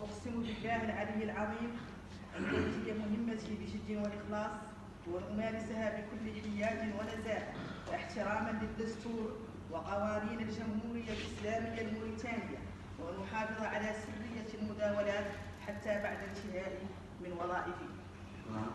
أقسم بالله العلي العظيم أن مهمتي بجد وإخلاص وأن أمارسها بكل حياد ونزاهة واحتراما للدستور وقوانين الجمهورية الإسلامية الموريتانية وأن أحافظ على سرية المداولات حتى بعد انتهائي من وظائفي. نعم.